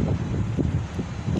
フフフ。